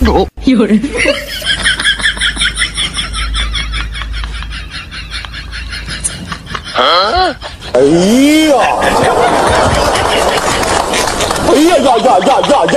有有人。哎呀。哎呀呀呀呀呀呀。